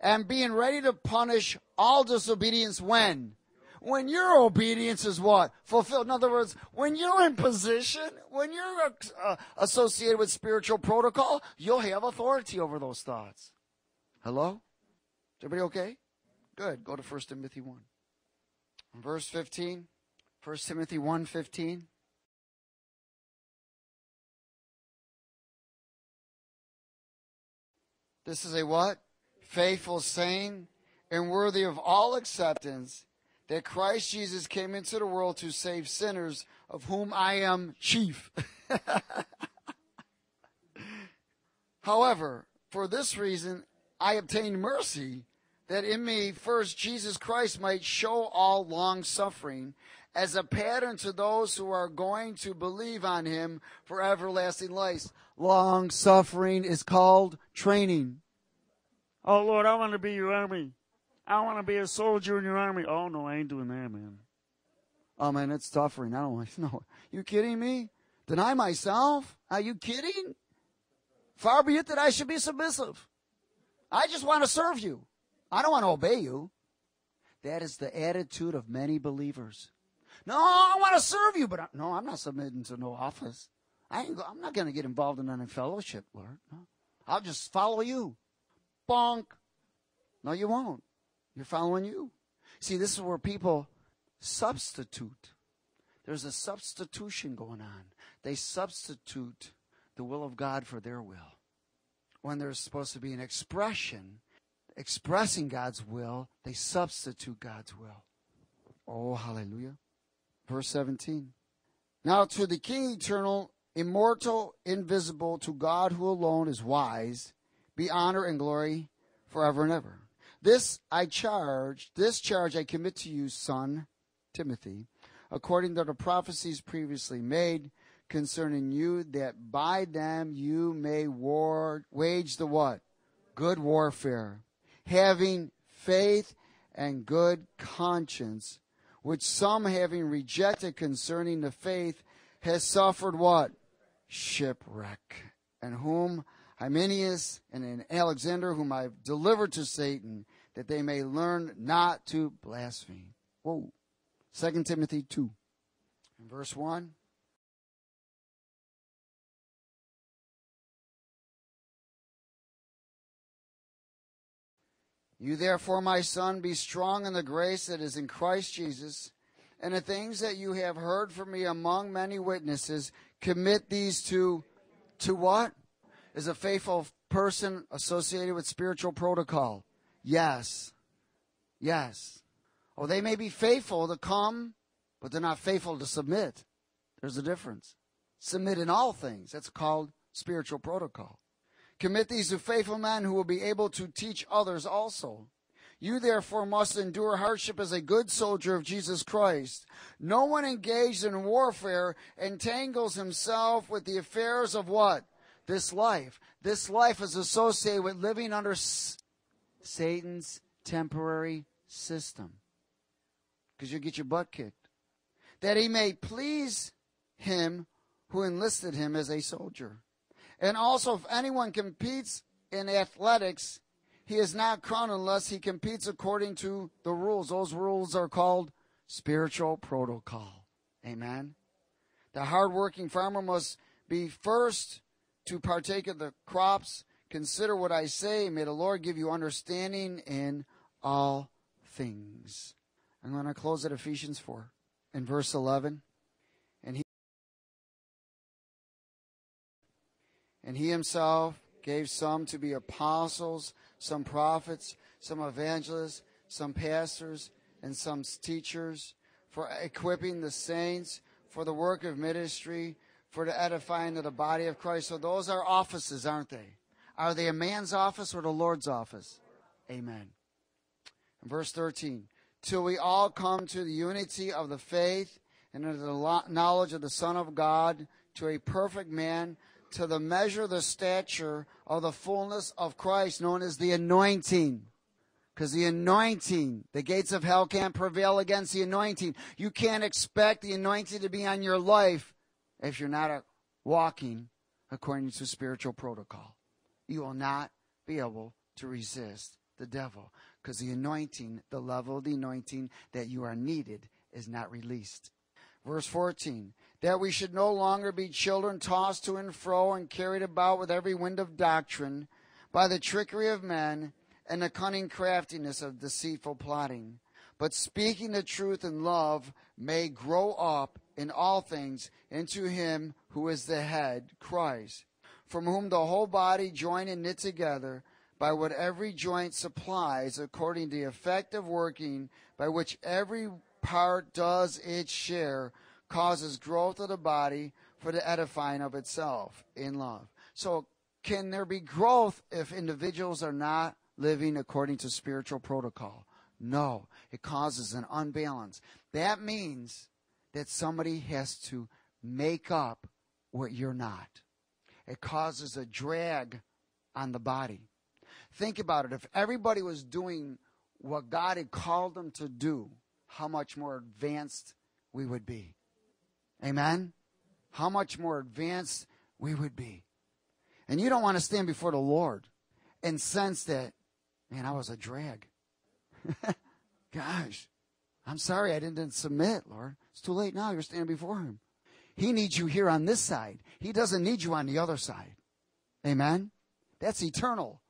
Speaker 1: And being ready to punish all disobedience when? When your obedience is what? Fulfilled. In other words, when you're in position, when you're uh, associated with spiritual protocol, you'll have authority over those thoughts. Hello? Is everybody okay? Good. Go to 1 Timothy 1. Verse 15. 1 Timothy 1 15. This is a what? Faithful saying and worthy of all acceptance that Christ Jesus came into the world to save sinners, of whom I am chief. However, for this reason, I obtained mercy, that in me first Jesus Christ might show all long suffering as a pattern to those who are going to believe on him for everlasting life. Long suffering is called training.
Speaker 2: Oh Lord, I want to be your army. I want to be a soldier in your army. Oh no, I ain't doing that, man.
Speaker 1: Oh man, it's suffering. I don't want no. You kidding me? Deny myself? Are you kidding? Far be it that I should be submissive. I just want to serve you. I don't want to obey you. That is the attitude of many believers. No, I want to serve you, but I, no, I'm not submitting to no office. I ain't, I'm not going to get involved in any fellowship, Lord. No. I'll just follow you. Bonk. No, you won't. You're following you. See, this is where people substitute. There's a substitution going on. They substitute the will of God for their will. When there's supposed to be an expression, expressing God's will, they substitute God's will. Oh, hallelujah. Verse 17. Now to the King eternal, immortal, invisible, to God who alone is wise, be honor and glory forever and ever. This I charge, this charge I commit to you, son Timothy, according to the prophecies previously made concerning you, that by them you may war, wage the what? Good warfare, having faith and good conscience, which some having rejected concerning the faith has suffered what? Shipwreck, and whom Hymenaeus and Alexander, whom I've delivered to Satan, that they may learn not to blaspheme. Whoa. 2 Timothy 2. In verse 1. You therefore, my son, be strong in the grace that is in Christ Jesus, and the things that you have heard from me among many witnesses, commit these to, to what? Is a faithful person associated with spiritual protocol. Yes. Yes. Oh, they may be faithful to come, but they're not faithful to submit. There's a difference. Submit in all things. That's called spiritual protocol. Commit these to faithful men who will be able to teach others also. You therefore must endure hardship as a good soldier of Jesus Christ. No one engaged in warfare entangles himself with the affairs of what? This life. This life is associated with living under Satan's temporary system. Because you'll get your butt kicked. That he may please him who enlisted him as a soldier. And also, if anyone competes in athletics, he is not crowned unless he competes according to the rules. Those rules are called spiritual protocol. Amen. The hardworking farmer must be first to partake of the crops Consider what I say. May the Lord give you understanding in all things. I'm going to close at Ephesians 4 in verse 11. And he, and he himself gave some to be apostles, some prophets, some evangelists, some pastors, and some teachers for equipping the saints, for the work of ministry, for the edifying of the body of Christ. So those are offices, aren't they? Are they a man's office or the Lord's office? Amen. Verse 13. Till we all come to the unity of the faith and of the knowledge of the Son of God, to a perfect man, to the measure, the stature of the fullness of Christ, known as the anointing. Because the anointing, the gates of hell can't prevail against the anointing. You can't expect the anointing to be on your life if you're not walking according to spiritual protocol. You will not be able to resist the devil because the anointing, the level of the anointing that you are needed, is not released. Verse 14, that we should no longer be children tossed to and fro and carried about with every wind of doctrine by the trickery of men and the cunning craftiness of deceitful plotting. But speaking the truth in love may grow up in all things into him who is the head, Christ, from whom the whole body joined and knit together by what every joint supplies according to the effective working by which every part does its share causes growth of the body for the edifying of itself in love. So can there be growth if individuals are not living according to spiritual protocol? No, it causes an unbalance. That means that somebody has to make up what you're not. It causes a drag on the body. Think about it. If everybody was doing what God had called them to do, how much more advanced we would be. Amen? How much more advanced we would be. And you don't want to stand before the Lord and sense that, man, I was a drag. Gosh, I'm sorry I didn't submit, Lord. It's too late now. You're standing before Him. He needs you here on this side. He doesn't need you on the other side. Amen? That's eternal.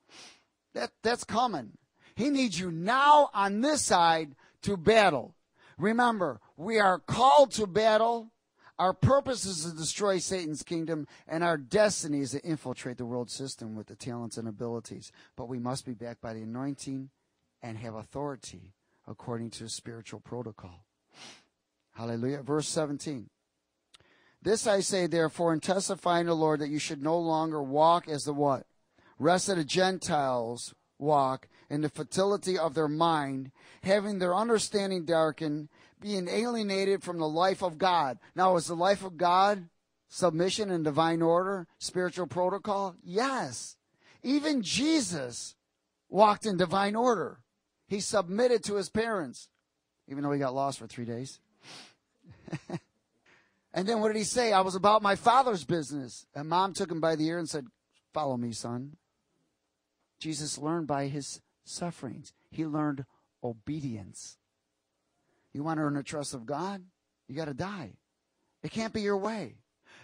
Speaker 1: That, that's coming. He needs you now on this side to battle. Remember, we are called to battle. Our purpose is to destroy Satan's kingdom, and our destiny is to infiltrate the world system with the talents and abilities. But we must be backed by the anointing and have authority according to spiritual protocol. Hallelujah. Verse 17. This I say, therefore, in testifying to the Lord, that you should no longer walk as the what? Rest of the Gentiles walk in the fertility of their mind, having their understanding darkened, being alienated from the life of God. Now, is the life of God submission and divine order, spiritual protocol? Yes. Even Jesus walked in divine order. He submitted to his parents, even though he got lost for three days. and then what did he say? I was about my father's business. And mom took him by the ear and said, Follow me, son. Jesus learned by his sufferings. He learned obedience. You want to earn the trust of God? You got to die. It can't be your way.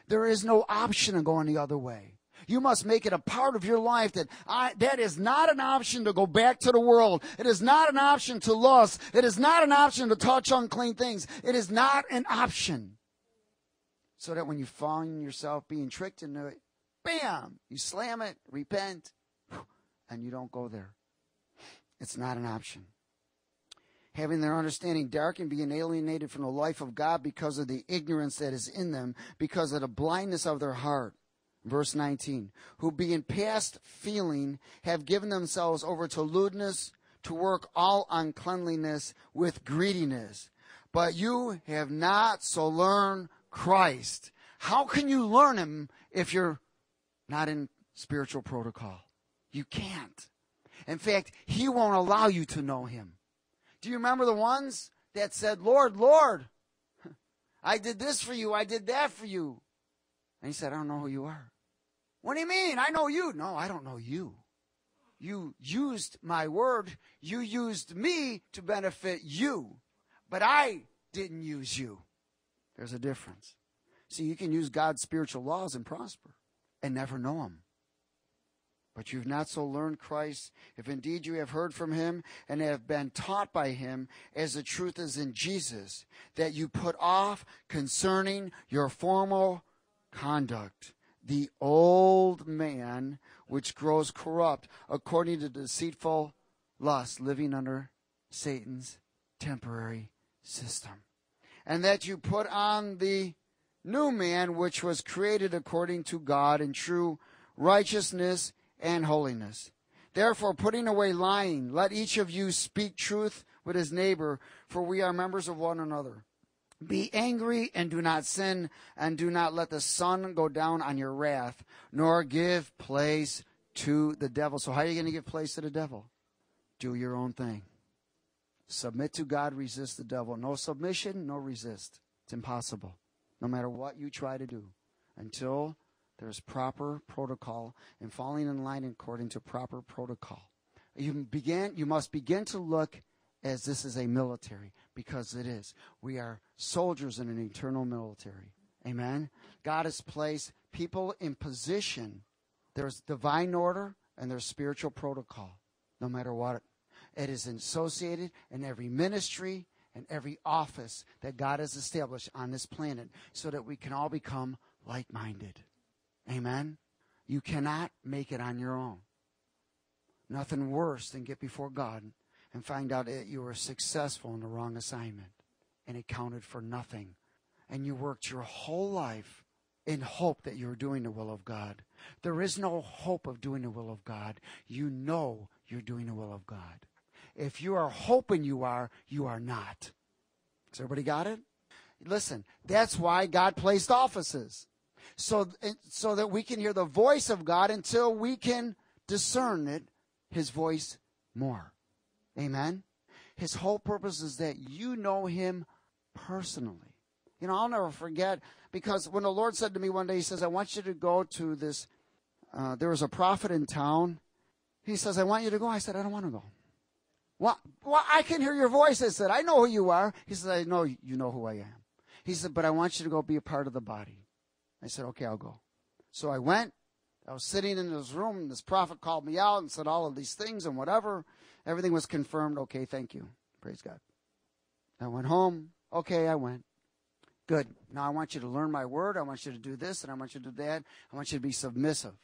Speaker 1: There is no option of going the other way. You must make it a part of your life that I, that is not an option to go back to the world. It is not an option to lust. It is not an option to touch unclean things. It is not an option. So that when you find yourself being tricked into it, bam, you slam it, repent, and you don't go there. It's not an option. Having their understanding darkened, being alienated from the life of God because of the ignorance that is in them, because of the blindness of their heart. Verse 19. Who being past feeling have given themselves over to lewdness, to work all uncleanliness with greediness. But you have not so learned Christ. How can you learn him if you're not in spiritual protocol? You can't. In fact, He won't allow you to know Him. Do you remember the ones that said, Lord, Lord, I did this for you, I did that for you? And He said, I don't know who you are. What do you mean? I know you. No, I don't know you. You used my word. You used me to benefit you. But I didn't use you. There's a difference. See, you can use God's spiritual laws and prosper and never know Him. But you've not so learned Christ, if indeed you have heard from him and have been taught by him, as the truth is in Jesus, that you put off concerning your former conduct the old man which grows corrupt according to deceitful lust, living under Satan's temporary system. And that you put on the new man, which was created according to God in true righteousness and holiness. Therefore, putting away lying, let each of you speak truth with his neighbor, for we are members of one another. Be angry and do not sin, and do not let the sun go down on your wrath, nor give place to the devil. So, how are you going to give place to the devil? Do your own thing. Submit to God, resist the devil. No submission, no resist. It's impossible, no matter what you try to do, until there's proper protocol and falling in line according to proper protocol. You begin, you must begin to look as this is a military because it is. We are soldiers in an eternal military. Amen. God has placed people in position. There's divine order and there's spiritual protocol, no matter what. It is associated in every ministry and every office that God has established on this planet so that we can all become like minded. Amen. You cannot make it on your own. Nothing worse than get before God and find out that you were successful in the wrong assignment and it counted for nothing. And you worked your whole life in hope that you were doing the will of God. There is no hope of doing the will of God. You know you're doing the will of God. If you are hoping you are, you are not. Has everybody got it? Listen, that's why God placed offices. So, so that we can hear the voice of God until we can discern it, his voice more. Amen. His whole purpose is that you know him personally. You know, I'll never forget because when the Lord said to me one day, He says, I want you to go to this. Uh, there was a prophet in town. He says, I want you to go. I said, I don't want to go. Well, well, I can hear your voice. I said, I know who you are. He said, I know you know who I am. He said, but I want you to go be a part of the body. I said, okay, I'll go. So I went. I was sitting in this room, and this prophet called me out and said all of these things and whatever. Everything was confirmed. Okay, thank you. Praise God. I went home. Okay, I went. Good. Now I want you to learn my word. I want you to do this and I want you to do that. I want you to be submissive.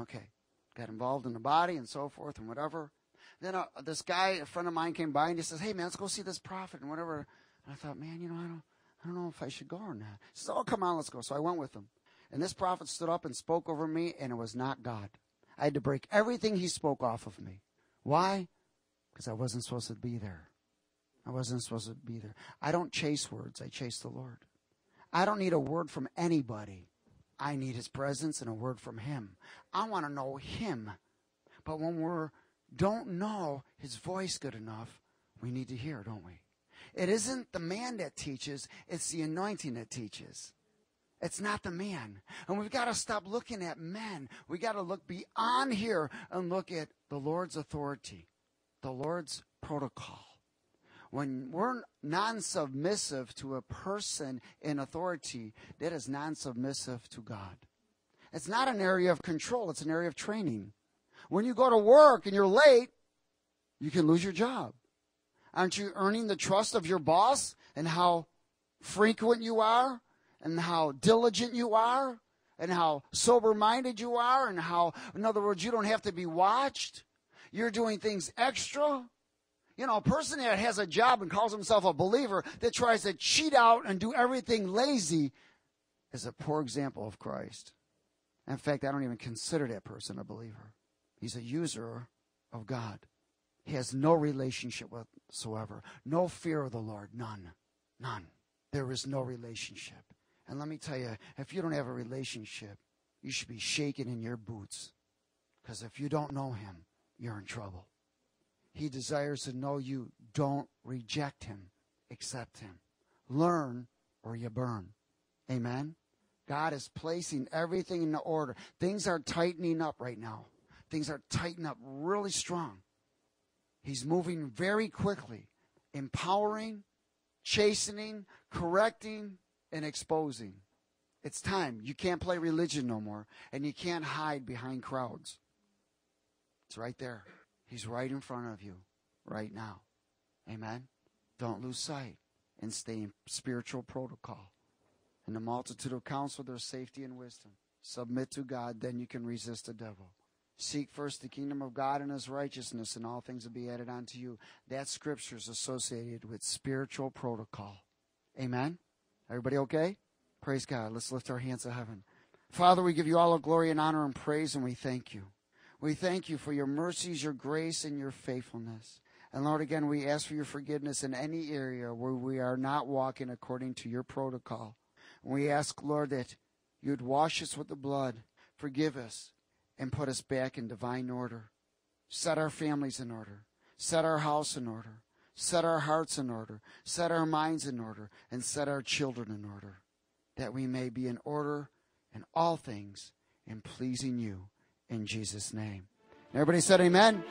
Speaker 1: Okay. Got involved in the body and so forth and whatever. Then uh, this guy, a friend of mine, came by and he says, "Hey man, let's go see this prophet and whatever." And I thought, man, you know, I don't, I don't know if I should go or not. He says, "Oh, come on, let's go." So I went with him. And this prophet stood up and spoke over me, and it was not God. I had to break everything he spoke off of me. Why? because I wasn't supposed to be there. I wasn't supposed to be there. I don't chase words, I chase the Lord. I don't need a word from anybody. I need his presence and a word from him. I want to know him. But when we don't know his voice good enough, we need to hear, don't we? It isn't the man that teaches, it's the anointing that teaches. It's not the man. And we've got to stop looking at men. We've got to look beyond here and look at the Lord's authority the Lord's protocol. When we're non submissive to a person in authority, that is non submissive to God. It's not an area of control, it's an area of training. When you go to work and you're late, you can lose your job. Aren't you earning the trust of your boss and how frequent you are and how diligent you are and how sober minded you are and how, in other words, you don't have to be watched? You're doing things extra. You know, a person that has a job and calls himself a believer that tries to cheat out and do everything lazy is a poor example of Christ. In fact, I don't even consider that person a believer. He's a user of God. He has no relationship whatsoever, no fear of the Lord, none. None. There is no relationship. And let me tell you, if you don't have a relationship, you should be shaking in your boots. Because if you don't know Him, you're in trouble. He desires to know you. Don't reject him, accept him. Learn or you burn. Amen. God is placing everything in order. Things are tightening up right now. Things are tightening up really strong. He's moving very quickly, empowering, chastening, correcting, and exposing. It's time. You can't play religion no more, and you can't hide behind crowds. It's right there. He's right in front of you right now. Amen. Don't lose sight and stay in spiritual protocol. In the multitude of counsel, there's safety and wisdom. Submit to God, then you can resist the devil. Seek first the kingdom of God and his righteousness, and all things will be added unto you. That scripture is associated with spiritual protocol. Amen. Everybody okay? Praise God. Let's lift our hands to heaven. Father, we give you all the glory and honor and praise, and we thank you. We thank you for your mercies, your grace, and your faithfulness. And Lord, again, we ask for your forgiveness in any area where we are not walking according to your protocol. And We ask, Lord, that you'd wash us with the blood, forgive us, and put us back in divine order. Set our families in order. Set our house in order. Set our hearts in order. Set our minds in order. And set our children in order. That we may be in order in all things and pleasing you in Jesus' name. Everybody said amen.